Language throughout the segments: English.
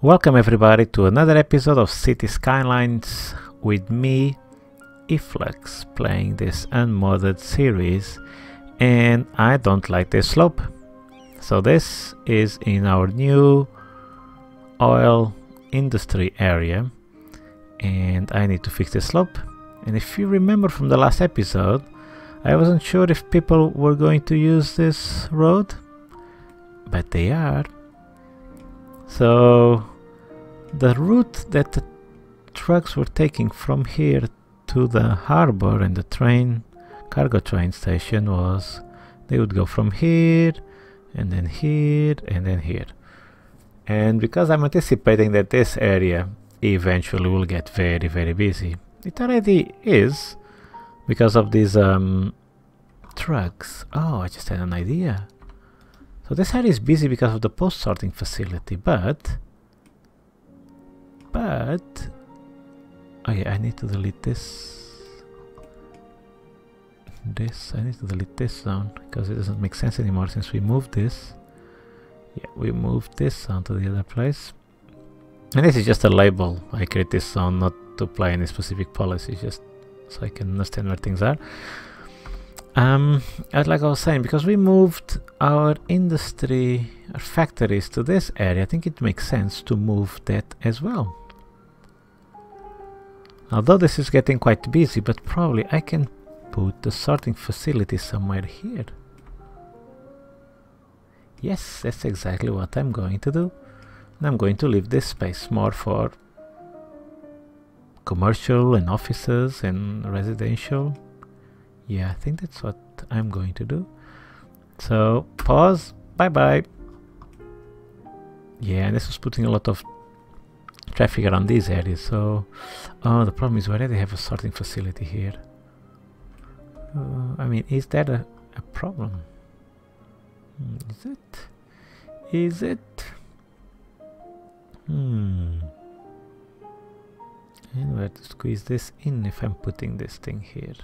Welcome everybody to another episode of Cities Skylines with me, Efflux, playing this unmodded series and I don't like this slope. So this is in our new oil industry area and I need to fix the slope. And if you remember from the last episode, I wasn't sure if people were going to use this road, but they are. So the route that the trucks were taking from here to the harbor and the train cargo train station was they would go from here and then here and then here. And because I'm anticipating that this area eventually will get very very busy it already is because of these um, trucks. Oh I just had an idea so this area is busy because of the post sorting facility, but but oh yeah, I need to delete this. This I need to delete this zone because it doesn't make sense anymore since we moved this. Yeah, we moved this zone to the other place. And this is just a label. I create this zone not to apply any specific policy, just so I can understand where things are. Um, like I was saying, because we moved our industry, our factories to this area, I think it makes sense to move that as well. Although this is getting quite busy, but probably I can put the sorting facility somewhere here. Yes, that's exactly what I'm going to do. And I'm going to leave this space more for commercial and offices and residential yeah I think that's what I'm going to do. So pause. Bye bye yeah this was putting a lot of traffic around these areas so oh the problem is we they have a sorting facility here. Uh, I mean is that a, a problem? Hmm, is it? Is it? Hmm. And where to squeeze this in if I'm putting this thing here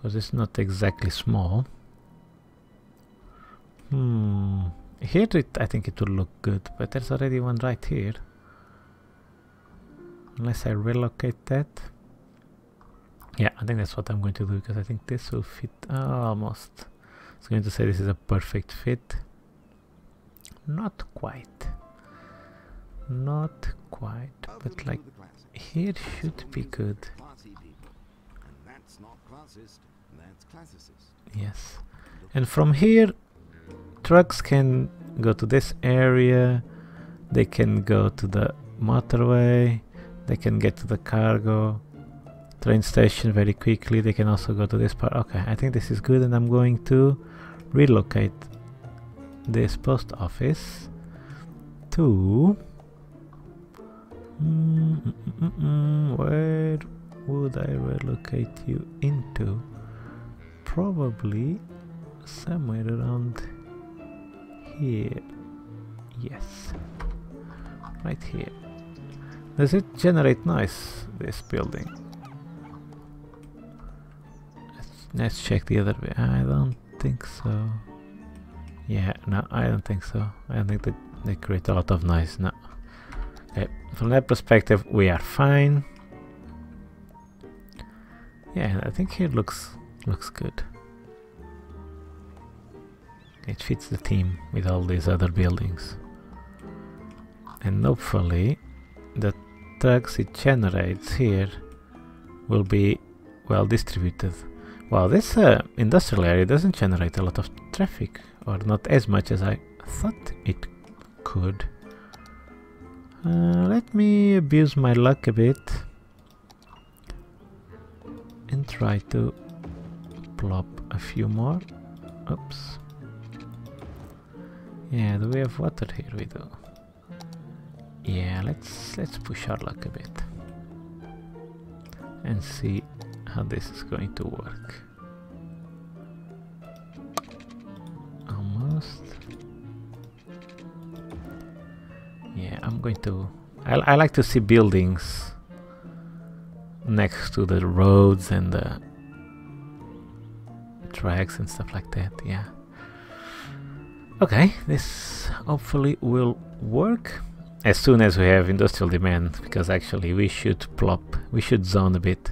because it's not exactly small. Hmm. Here it, I think it will look good, but there's already one right here. Unless I relocate that. Yeah, I think that's what I'm going to do because I think this will fit oh, almost. I was going to say this is a perfect fit. Not quite. Not quite, but like here should be good. Yes. And from here, trucks can go to this area, they can go to the motorway, they can get to the cargo train station very quickly, they can also go to this part. Okay, I think this is good and I'm going to relocate this post office to... Mm, mm, mm, mm where would I relocate you into? Probably somewhere around here. Yes, right here. Does it generate noise, this building? Let's, let's check the other way. I don't think so. Yeah, no, I don't think so. I don't think that they create a lot of noise. No. Okay, from that perspective, we are fine. Yeah, I think it looks looks good. It fits the theme with all these other buildings. And hopefully the thugs it generates here will be well distributed. Well, this uh, industrial area doesn't generate a lot of traffic, or not as much as I thought it could. Uh, let me abuse my luck a bit and try to plop a few more. Oops. Yeah, do we have water here? We do. Yeah, let's let's push our luck a bit and see how this is going to work. Almost. Yeah, I'm going to. I, I like to see buildings next to the roads and the tracks and stuff like that, yeah. Okay, this hopefully will work. as soon as we have industrial demand because actually we should plop we should zone a bit.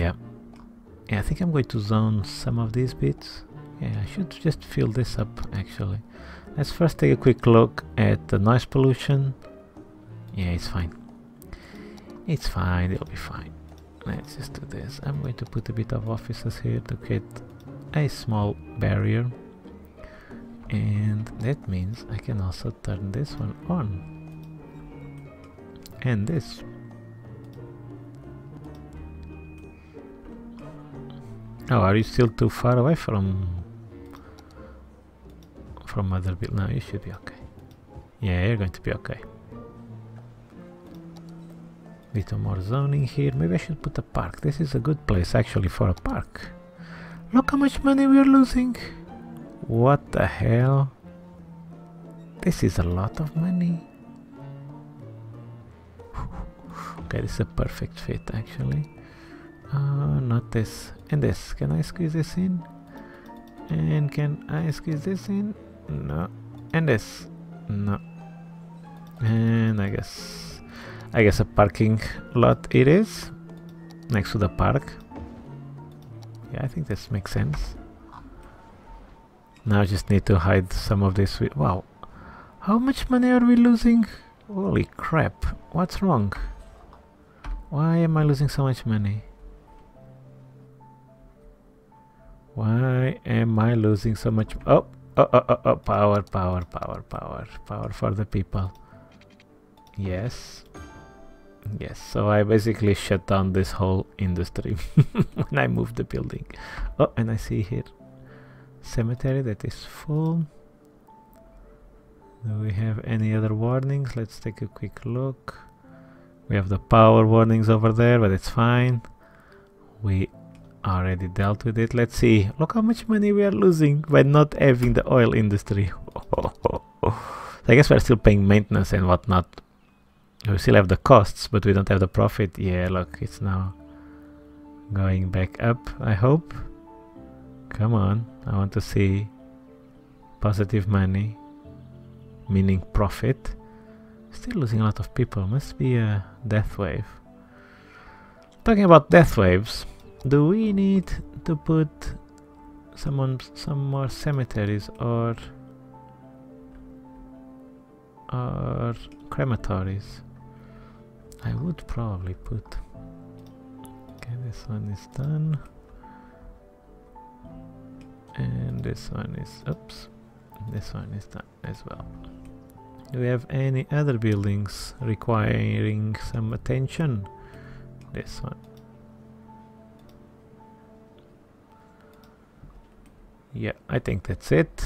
Yeah. Yeah I think I'm going to zone some of these bits. Yeah I should just fill this up actually. Let's first take a quick look at the noise pollution. Yeah it's fine. It's fine it'll be fine let's just do this I'm going to put a bit of offices here to create a small barrier. And that means I can also turn this one on. And this. Oh are you still too far away from from other build no you should be okay. Yeah you're going to be okay little more zoning here maybe I should put a park this is a good place actually for a park look how much money we're losing what the hell? This is a lot of money. okay, this is a perfect fit actually. Uh, not this. And this. Can I squeeze this in? And can I squeeze this in? No. And this? No. And I guess... I guess a parking lot it is. Next to the park. Yeah, I think this makes sense. Now I just need to hide some of this. Wow. How much money are we losing? Holy crap. What's wrong? Why am I losing so much money? Why am I losing so much? Oh, oh, oh, oh, oh, power, power, power, power, power for the people. Yes. Yes, so I basically shut down this whole industry when I moved the building. Oh, and I see here cemetery that is full. Do we have any other warnings? Let's take a quick look. We have the power warnings over there but it's fine. We already dealt with it. Let's see. Look how much money we are losing by not having the oil industry. So I guess we're still paying maintenance and whatnot we still have the costs but we don't have the profit yeah look it's now going back up I hope come on I want to see positive money, meaning profit. Still losing a lot of people, must be a death wave. Talking about death waves, do we need to put someone some more cemeteries or or crematories? I would probably put. Okay, this one is done. And this one is oops this one is done as well. Do we have any other buildings requiring some attention? This one. Yeah I think that's it.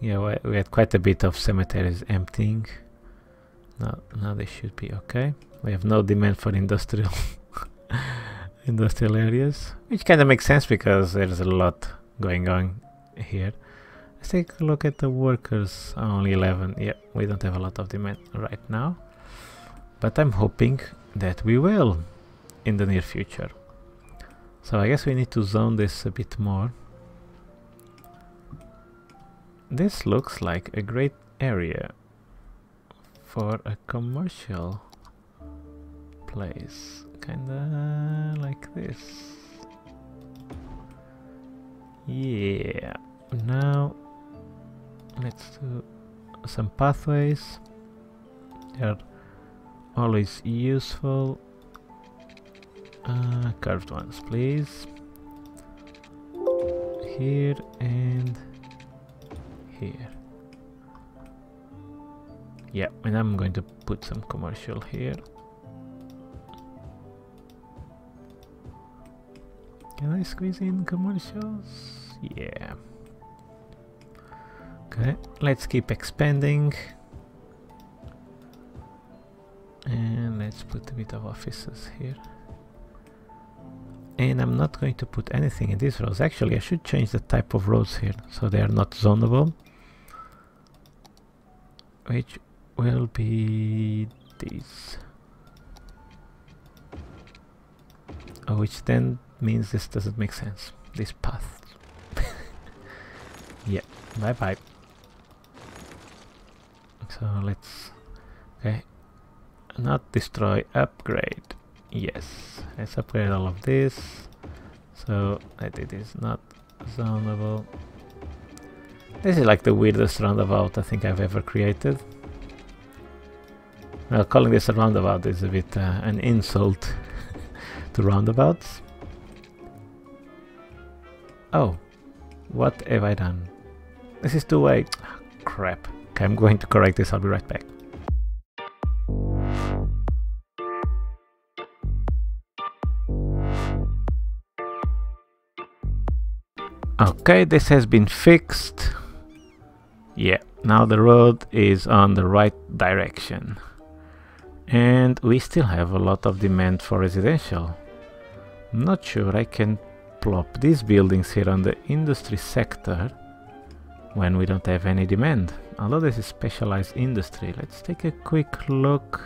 Yeah we had quite a bit of cemeteries emptying now now they should be okay we have no demand for industrial industrial areas, which kind of makes sense because there's a lot going on here. Let's take a look at the workers, only 11. Yeah, we don't have a lot of demand right now, but I'm hoping that we will in the near future. So I guess we need to zone this a bit more. This looks like a great area for a commercial place kinda like this. Yeah, now let's do some pathways. They're always useful. Uh, curved ones, please. Here and here. Yeah, and I'm going to put some commercial here. Can I squeeze in commercials? Yeah. Okay, let's keep expanding. And let's put a bit of offices here. And I'm not going to put anything in these rows. Actually, I should change the type of roads here so they are not zonable. Which will be these. Oh, which then means this doesn't make sense. This path. yeah, bye bye. so let's okay not destroy upgrade yes let's upgrade all of this so that it is not zonable this is like the weirdest roundabout I think I've ever created well calling this a roundabout is a bit uh, an insult to roundabouts. Oh what have I done? This is two-way. Crap. Okay I'm going to correct this. I'll be right back. Okay, this has been fixed. Yeah, now the road is on the right direction. And we still have a lot of demand for residential. Not sure I can plop these buildings here on the industry sector when we don't have any demand. Although this is specialized industry, let's take a quick look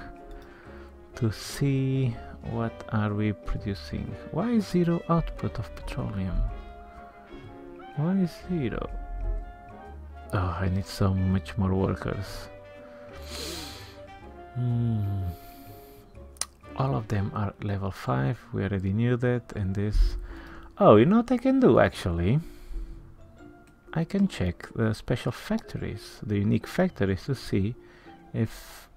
to see what are we producing. Why zero output of petroleum? Why zero? Oh, I need so much more workers. Hmm. All of them are level 5, we already knew that, and this... Oh, you know what I can do actually? I can check the special factories, the unique factories to see if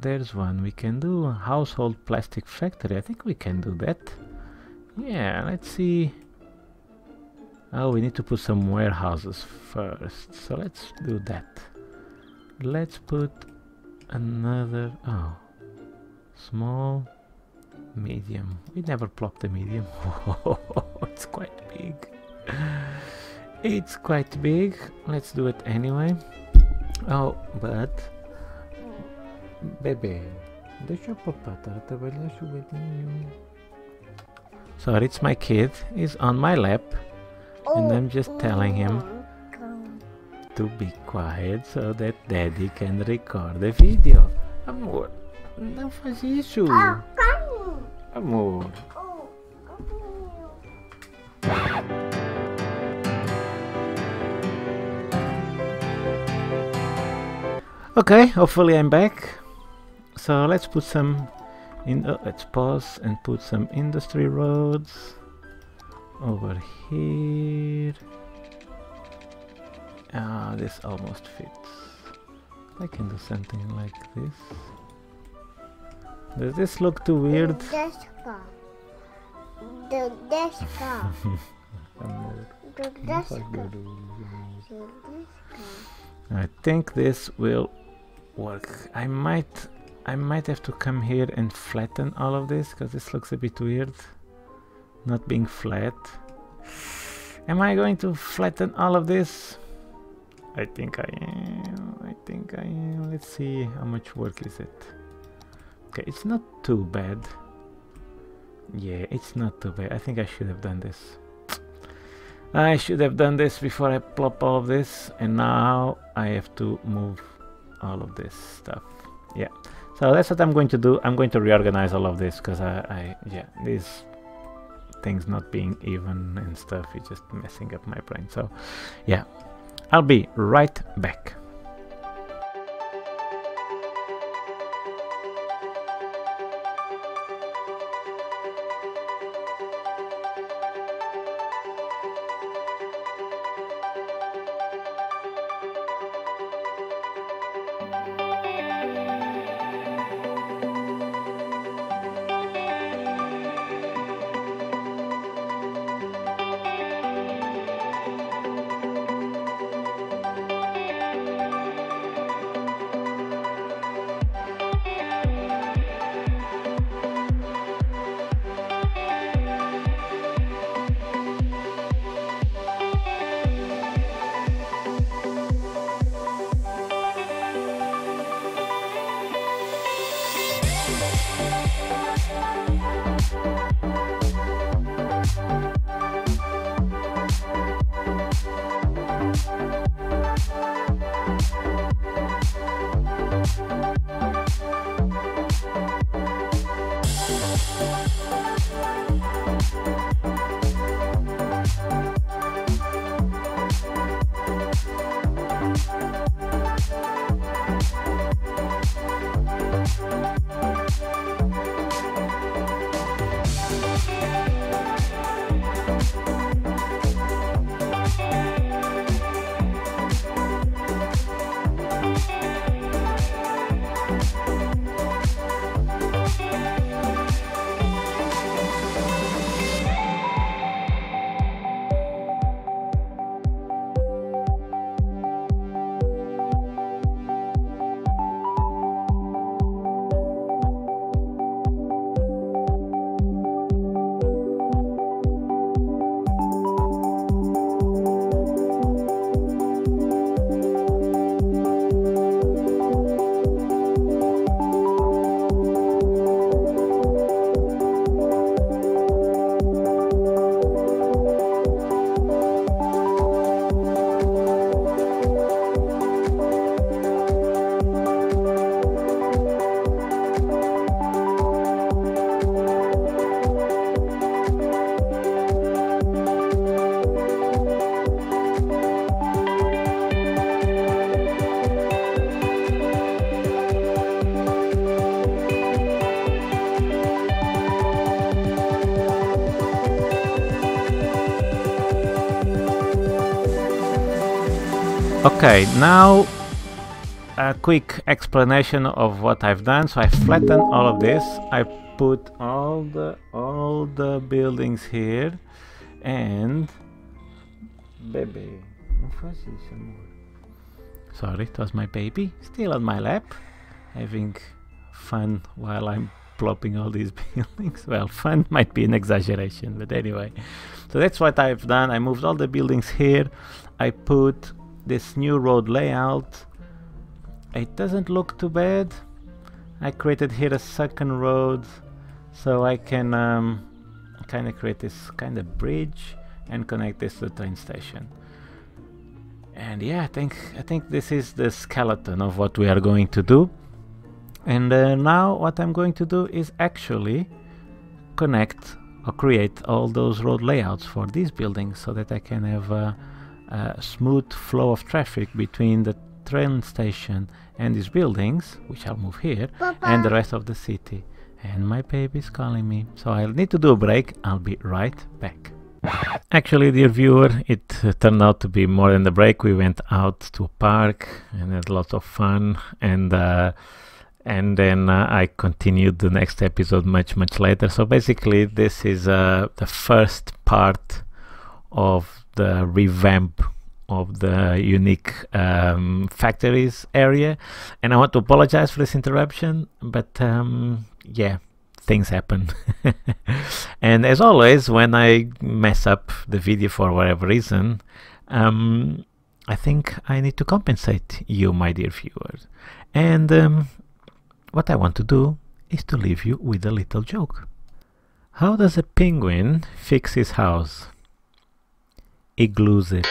there's one we can do. Household plastic factory, I think we can do that. Yeah, let's see Oh, we need to put some warehouses first. So let's do that. Let's put another... Oh. Small. Medium. We never plopped a medium. it's quite big. It's quite big. Let's do it anyway. Oh, but... Bebê, deixa trabalhar. Sorry, it's my kid. He's on my lap and oh, I'm just telling him oh. To be quiet so that daddy can record the video. Amor, não faz isso. Amor. Okay, hopefully I'm back. So let's put some in uh, let's pause and put some industry roads over here ah this almost fits I can do something like this does this look too weird? The desk. The desk. I think this will work. I might I might have to come here and flatten all of this because this looks a bit weird not being flat. Am I going to flatten all of this? I think I am. I think I am. Let's see how much work is it. Okay, it's not too bad. Yeah, it's not too bad. I think I should have done this. I should have done this before I plop all of this and now I have to move all of this stuff. Yeah, so that's what I'm going to do. I'm going to reorganize all of this because I, I, yeah, this things not being even and stuff is just messing up my brain so yeah I'll be right back Okay, now a quick explanation of what I've done. So I flattened all of this. I put all the all the buildings here and baby sorry it was my baby still on my lap having fun while I'm plopping all these buildings well fun might be an exaggeration but anyway so that's what I've done I moved all the buildings here I put this new road layout. It doesn't look too bad. I created here a second road so I can um, kind of create this kind of bridge and connect this to the train station. And yeah I think I think this is the skeleton of what we are going to do. And uh, now what I'm going to do is actually connect or create all those road layouts for these buildings so that I can have a, a smooth flow of traffic between the train station and these buildings which I'll move here Papa. and the rest of the city and my baby's calling me so I'll need to do a break I'll be right back Actually, dear viewer, it uh, turned out to be more than the break. We went out to a park and had lots of fun, and uh, and then uh, I continued the next episode much much later. So basically, this is uh, the first part of the revamp of the unique um, factories area, and I want to apologize for this interruption, but um, yeah, things happen. and as always, when I mess up the video for whatever reason, um, I think I need to compensate you, my dear viewers. And um, what I want to do is to leave you with a little joke. How does a penguin fix his house? Egluset